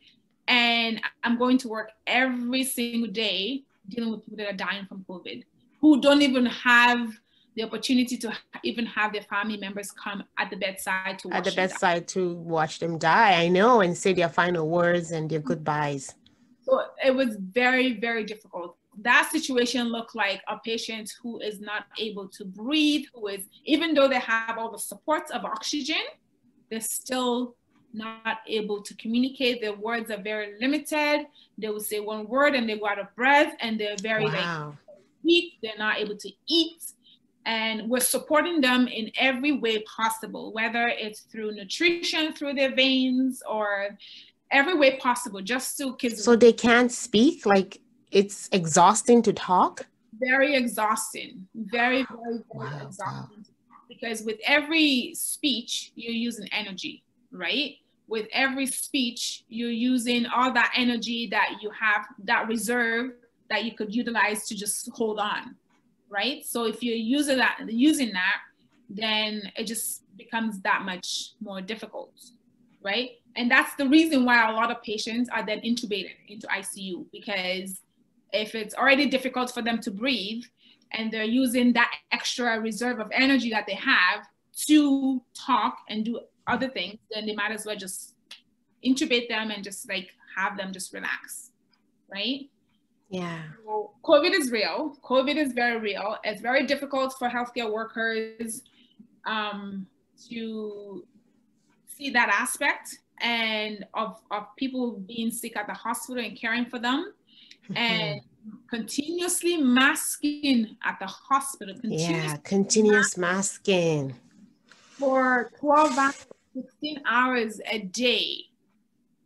and I'm going to work every single day dealing with people that are dying from COVID, who don't even have the opportunity to even have their family members come at the bedside to at the bedside to watch them die. I know, and say their final words and their goodbyes. So it was very, very difficult that situation look like a patient who is not able to breathe, who is, even though they have all the supports of oxygen, they're still not able to communicate. Their words are very limited. They will say one word and they go out of breath and they're very wow. like weak. They're not able to eat. And we're supporting them in every way possible, whether it's through nutrition through their veins or every way possible, just to kids. So they can't speak like it's exhausting to talk? Very exhausting. Very, very, very wow, exhausting. Wow. Because with every speech, you're using energy, right? With every speech, you're using all that energy that you have, that reserve that you could utilize to just hold on, right? So if you're using that, using that, then it just becomes that much more difficult, right? And that's the reason why a lot of patients are then intubated into ICU because if it's already difficult for them to breathe and they're using that extra reserve of energy that they have to talk and do other things, then they might as well just intubate them and just like have them just relax, right? Yeah. So COVID is real. COVID is very real. It's very difficult for healthcare workers um, to see that aspect and of, of people being sick at the hospital and caring for them and continuously masking at the hospital. Yeah, continuous masking. For 12 hours, 16 hours a day.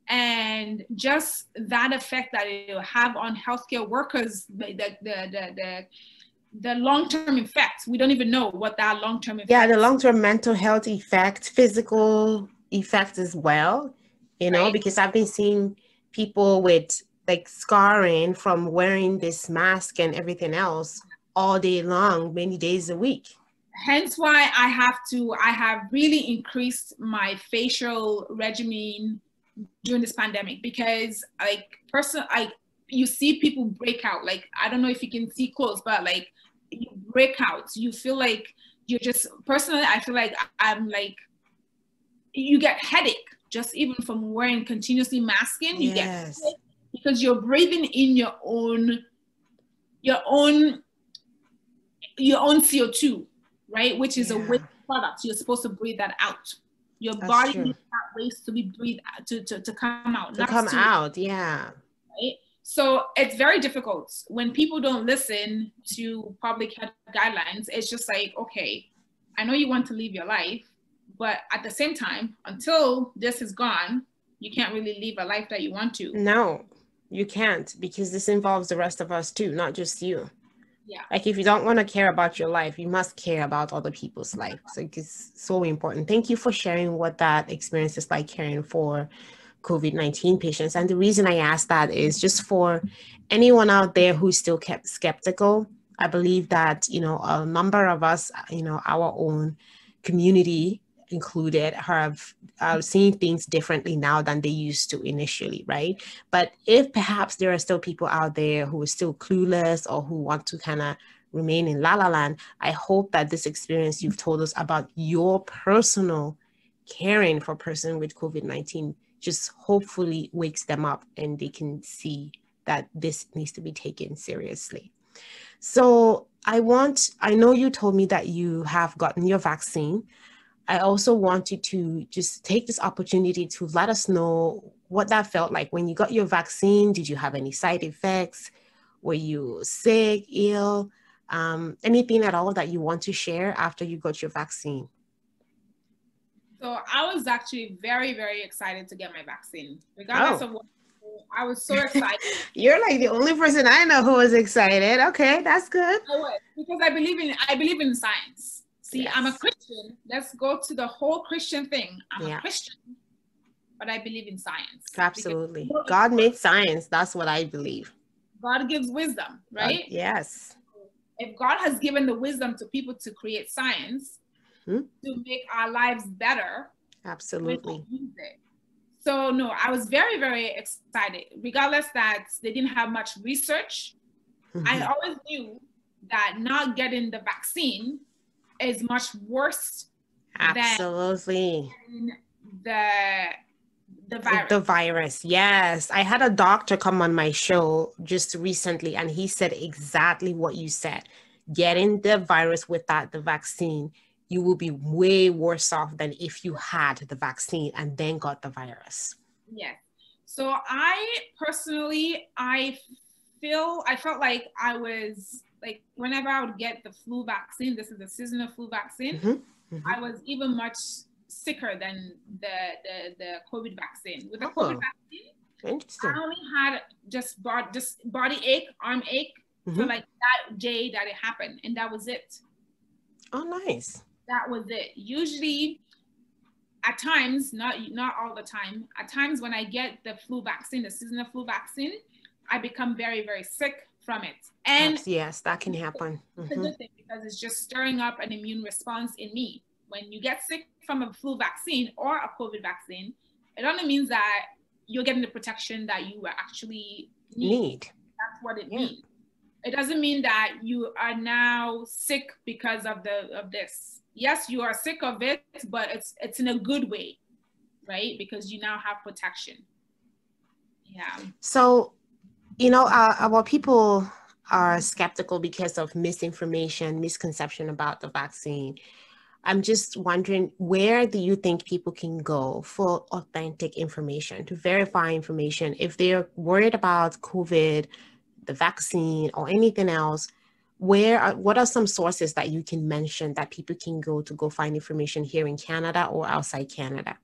And just that effect that it will have on healthcare workers, the, the, the, the, the long-term effects, we don't even know what that long-term effect Yeah, the long-term mental health effect, physical effect as well, you know, right. because I've been seeing people with like scarring from wearing this mask and everything else all day long, many days a week. Hence why I have to, I have really increased my facial regimen during this pandemic because like person I you see people break out. Like I don't know if you can see close, but like you break out. You feel like you're just personally I feel like I'm like you get headache just even from wearing continuously masking. You yes. get because you're breathing in your own your own your own CO2, right? Which is yeah. a waste product. You're supposed to breathe that out. Your That's body true. needs that waste to be breathed to, to, to come out. To come to, out, yeah. Right? So it's very difficult when people don't listen to public health guidelines. It's just like, okay, I know you want to live your life, but at the same time, until this is gone, you can't really live a life that you want to. No, you can't because this involves the rest of us too, not just you. Yeah. Like if you don't want to care about your life, you must care about other people's life. So it's so important. Thank you for sharing what that experience is like caring for COVID 19 patients. And the reason I ask that is just for anyone out there who's still kept skeptical. I believe that, you know, a number of us, you know, our own community included have uh, seen things differently now than they used to initially, right? But if perhaps there are still people out there who are still clueless or who want to kind of remain in la la land, I hope that this experience you've told us about your personal caring for person with COVID 19 just hopefully wakes them up and they can see that this needs to be taken seriously. So, I want, I know you told me that you have gotten your vaccine. I also wanted to just take this opportunity to let us know what that felt like when you got your vaccine. Did you have any side effects? Were you sick, ill? Um, anything at all that you want to share after you got your vaccine? So I was actually very, very excited to get my vaccine, regardless oh. of what. I was so excited. You're like the only person I know who was excited. Okay, that's good. I was because I believe in I believe in science. See, yes. I'm a Christian. Let's go to the whole Christian thing. I'm yeah. a Christian, but I believe in science. Absolutely. God made science. That's what I believe. God gives wisdom, right? God, yes. If God has given the wisdom to people to create science hmm? to make our lives better, absolutely. So no, I was very, very excited, regardless that they didn't have much research. Mm-hmm. I always knew that not getting the vaccine is much worse absolutely the the virus. The virus, yes. I had a doctor come on my show just recently, and he said exactly what you said. Getting the virus without the vaccine, you will be way worse off than if you had the vaccine and then got the virus. Yes. So I personally, I feel, I felt like I was like whenever I would get the flu vaccine, this is the seasonal flu vaccine, mm-hmm. Mm-hmm. I was even much sicker than the the, the COVID vaccine. With the oh, COVID vaccine, I only had just body just body ache, arm ache mm-hmm. for like that day that it happened, and that was it. Oh, nice. That was it. Usually, at times, not not all the time. At times, when I get the flu vaccine, the seasonal flu vaccine, I become very very sick from it. And yes, that can happen. It's mm-hmm. a good thing because it's just stirring up an immune response in me. When you get sick from a flu vaccine or a COVID vaccine, It only means that you're getting the protection that you actually need. need. That's what it yeah. means. It doesn't mean that you are now sick because of the of this. Yes, you are sick of it, but it's it's in a good way, right? Because you now have protection. Yeah. So, you know, uh, our people are skeptical because of misinformation, misconception about the vaccine. I'm just wondering where do you think people can go for authentic information to verify information if they're worried about COVID, the vaccine, or anything else? Where are, what are some sources that you can mention that people can go to go find information here in Canada or outside Canada?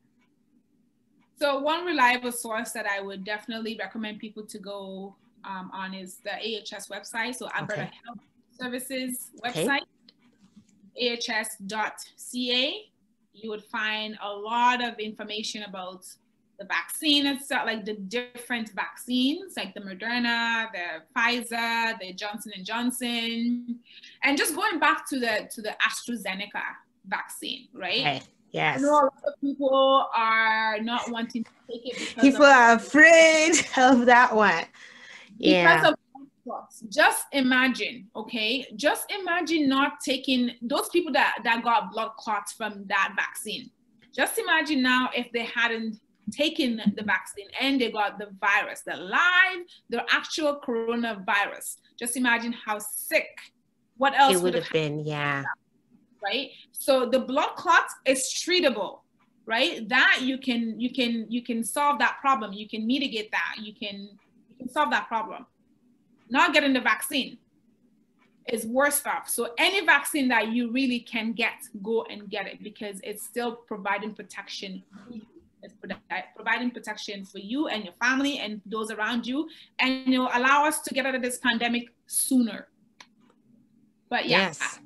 So one reliable source that I would definitely recommend people to go um, on is the AHS website. So Alberta okay. Health Services website, okay. ahs.ca. You would find a lot of information about the vaccine itself, like the different vaccines, like the Moderna, the Pfizer, the Johnson and Johnson, and just going back to the to the AstraZeneca vaccine, right? Yes. I know a lot of people are not wanting to take it. people are afraid of that one yeah. Just imagine, okay? Just imagine not taking those people that, that got blood clots from that vaccine. Just imagine now if they hadn't taken the vaccine and they got the virus, the live, the actual coronavirus. Just imagine how sick. What else it would have been? Yeah. Right. So the blood clots is treatable, right? That you can you can you can solve that problem. You can mitigate that. You can can solve that problem. Not getting the vaccine is worse off. So any vaccine that you really can get, go and get it because it's still providing protection. It's providing protection for you and your family and those around you, and it'll allow us to get out of this pandemic sooner. But yeah, yes.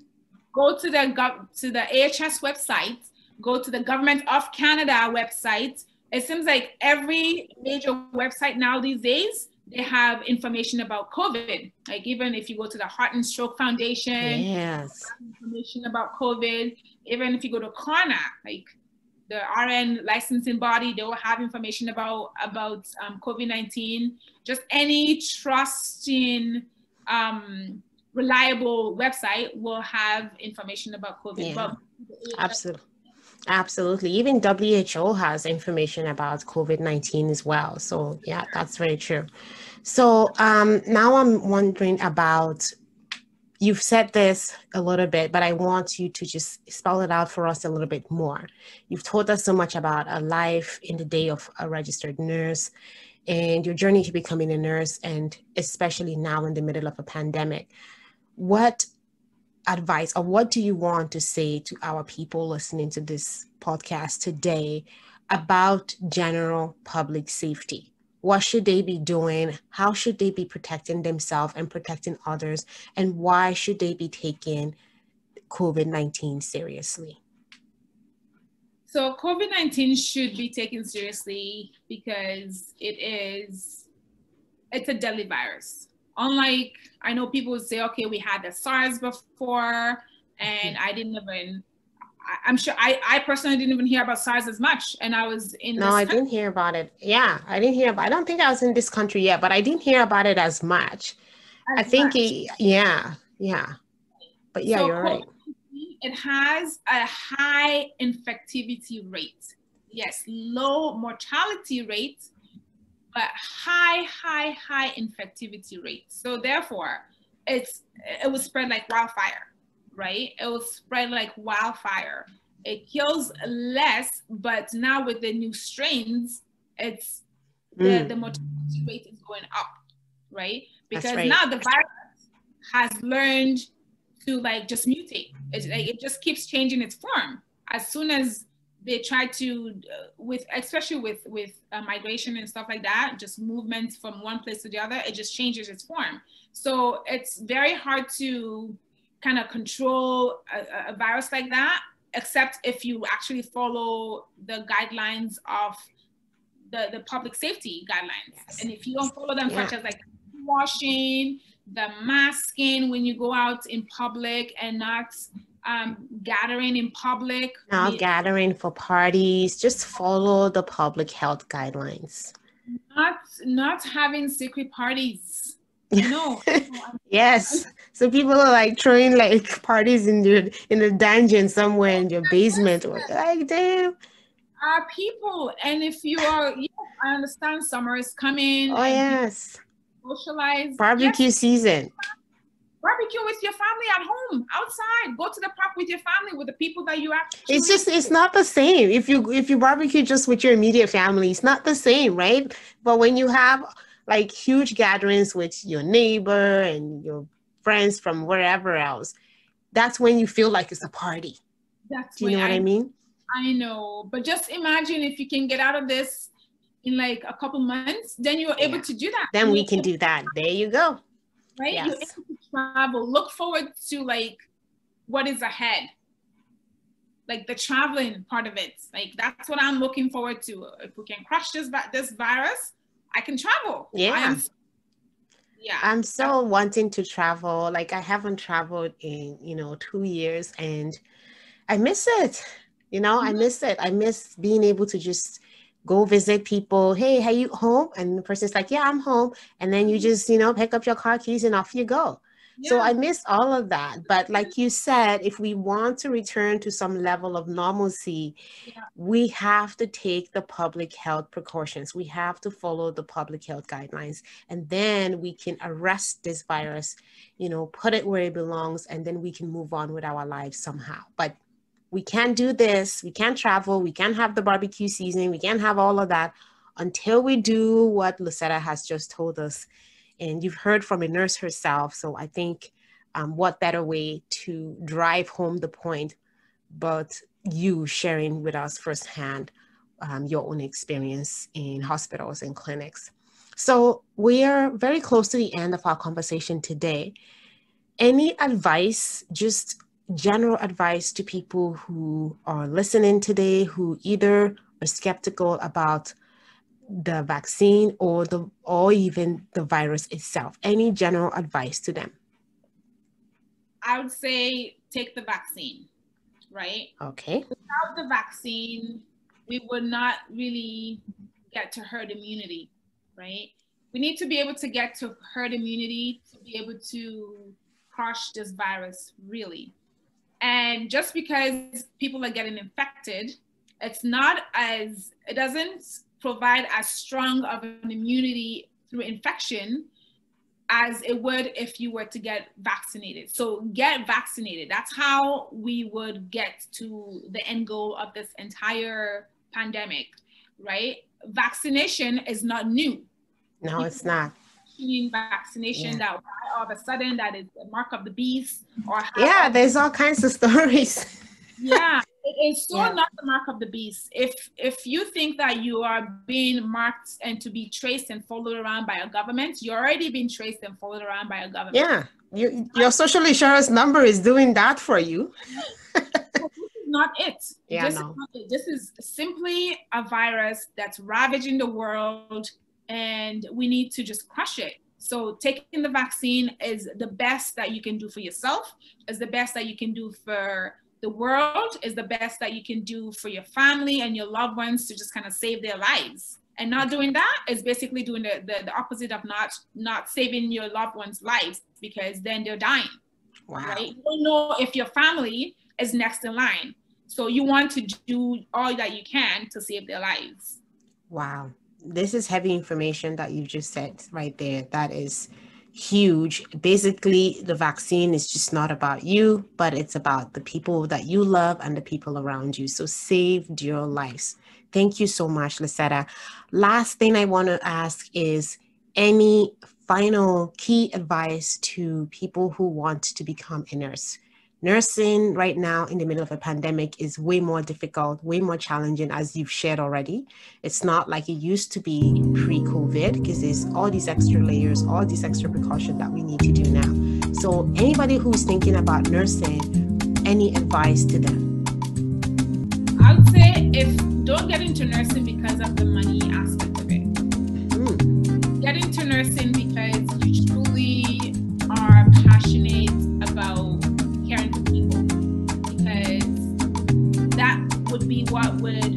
go to the gov- to the AHS website, go to the Government of Canada website. It seems like every major website now these days they have information about COVID. Like even if you go to the Heart and Stroke Foundation, yes, information about COVID. Even if you go to CARNA, like the RN licensing body, they will have information about about um, COVID nineteen. Just any trusting, um, reliable website will have information about COVID. Yeah. Absolutely. Absolutely. Even WHO has information about COVID 19 as well. So, yeah, that's very true. So, um, now I'm wondering about you've said this a little bit, but I want you to just spell it out for us a little bit more. You've told us so much about a life in the day of a registered nurse and your journey to becoming a nurse, and especially now in the middle of a pandemic. What advice or what do you want to say to our people listening to this podcast today about general public safety? What should they be doing? How should they be protecting themselves and protecting others? And why should they be taking COVID 19 seriously? So, COVID 19 should be taken seriously because it is, it's a deadly virus unlike I know people would say, okay, we had the SARS before, and I didn't even. I, am sure I, I personally didn't even hear about SARS as much, and I was in. No, I country. didn't hear about it. Yeah, I didn't hear. About, I don't think I was in this country yet, but I didn't hear about it as much. As I think, it, yeah, yeah, but yeah, so you're right. It has a high infectivity rate. Yes, low mortality rate, but high, high, high infectivity rate. So therefore, it's it will spread like wildfire, right? It will spread like wildfire. It kills less, but now with the new strains, it's the, mm. the mortality rate is going up, right? Because right. now the virus has learned to like just mutate. It, like, it just keeps changing its form. As soon as they try to uh, with especially with with uh, migration and stuff like that just movements from one place to the other it just changes its form so it's very hard to kind of control a, a virus like that except if you actually follow the guidelines of the, the public safety guidelines yes. and if you don't follow them yeah. such as like washing the masking when you go out in public and not um, gathering in public. Not gathering for parties. Just follow the public health guidelines. Not not having secret parties. No. yes. So people are like throwing like parties in the in the dungeon somewhere in your basement. Or like damn. Uh, people, and if you are, yes, I understand summer is coming. Oh yes. Socialize. Barbecue yes. season barbecue with your family at home outside. Go to the park with your family with the people that you actually it's just it's not the same. If you if you barbecue just with your immediate family it's not the same right? But when you have like huge gatherings with your neighbor and your friends from wherever else that's when you feel like it's a party. That's do you know what I, I mean? I know. But just imagine if you can get out of this in like a couple months then you're able to do that. Then we can do that. There you go. Right? Yes. Travel. Look forward to like what is ahead. Like the traveling part of it. Like that's what I'm looking forward to. If we can crush this this virus, I can travel. Yeah. Am, yeah. I'm so wanting to travel. Like I haven't traveled in, you know, two years and I miss it. You know, mm-hmm. I miss it. I miss being able to just go visit people. Hey, are you home? And the person's like, yeah, I'm home. And then you mm-hmm. just, you know, pick up your car keys and off you go. Yeah. So I miss all of that. But like you said, if we want to return to some level of normalcy, yeah. we have to take the public health precautions. We have to follow the public health guidelines. And then we can arrest this virus, you know, put it where it belongs, and then we can move on with our lives somehow. But we can't do this, we can't travel, we can't have the barbecue season, we can't have all of that until we do what Lucetta has just told us. And you've heard from a nurse herself. So I think um, what better way to drive home the point, but you sharing with us firsthand um, your own experience in hospitals and clinics. So we are very close to the end of our conversation today. Any advice, just general advice to people who are listening today who either are skeptical about the vaccine or the or even the virus itself. Any general advice to them? I would say take the vaccine right? Okay. Without the vaccine we would not really get to herd immunity right? We need to be able to get to herd immunity to be able to crush this virus really. And just because people are getting infected, it's not as, it doesn't provide as strong of an immunity through infection as it would if you were to get vaccinated. So get vaccinated. That's how we would get to the end goal of this entire pandemic, right? Vaccination is not new. No, it's not vaccination yeah. that all of a sudden that is the mark of the beast or yeah there's all kinds of stories yeah it is so yeah. not the mark of the beast if if you think that you are being marked and to be traced and followed around by a government you're already being traced and followed around by a government yeah you, your social insurance number is doing that for you not it. Yeah, this, no. is it. this is simply a virus that's ravaging the world and we need to just crush it. So taking the vaccine is the best that you can do for yourself, is the best that you can do for the world, is the best that you can do for your family and your loved ones to just kind of save their lives. And not doing that is basically doing the, the, the opposite of not not saving your loved ones' lives because then they're dying. Wow. Right? You don't know if your family is next in line. So you want to do all that you can to save their lives. Wow this is heavy information that you just said right there. That is huge. Basically, the vaccine is just not about you, but it's about the people that you love and the people around you. So saved your lives. Thank you so much, Lucetta. Last thing I want to ask is any final key advice to people who want to become a nurse? Nursing right now in the middle of a pandemic is way more difficult, way more challenging, as you've shared already. It's not like it used to be pre COVID because there's all these extra layers, all these extra precautions that we need to do now. So, anybody who's thinking about nursing, any advice to them? I would say if don't get into nursing because of the money aspect of it. Mm. Get into nursing because what would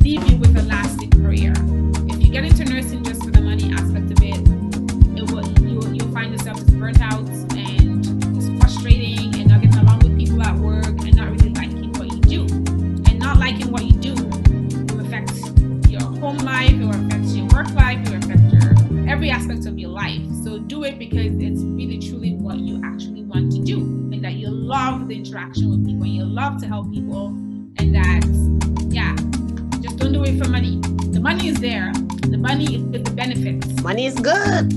leave you with a lasting career. If you get into nursing just for the money aspect of it, it will, you'll, you'll find yourself as burnt out and it's frustrating and not getting along with people at work and not really liking what you do. And not liking what you do will affect your home life, it will affect your work life, it will affect your every aspect of your life. So do it because it's really truly what you actually want to do and that you love the interaction with people, you love to help people that, yeah, just don't do it for money. The money is there. The money is the benefits. Money is good.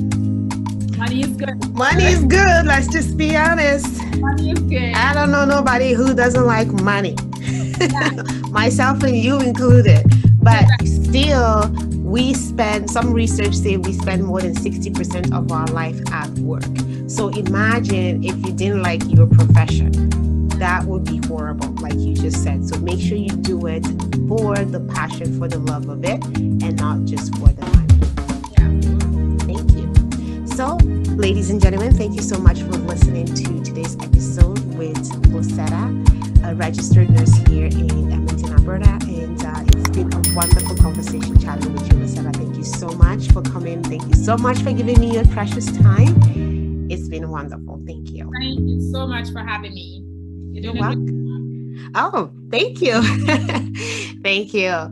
Money is good. Money is good. Let's just be honest. Money is good. I don't know nobody who doesn't like money. Yeah. Myself and you included. But still, we spend some research say we spend more than 60% of our life at work so imagine if you didn't like your profession that would be horrible like you just said so make sure you do it for the passion for the love of it and not just for the money thank you so ladies and gentlemen thank you so much for listening to today's episode with Lucetta, a registered nurse here in edmonton alberta and uh, it's been a wonderful conversation chatting with you Lucetta. Thank you so much for coming. Thank you so much for giving me your precious time. It's been wonderful. Thank you. Thank you so much for having me. You're, welcome. Oh, thank you. thank you.